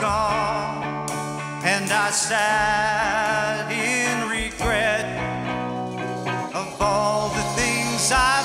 gone, and I sat in regret of all the things I.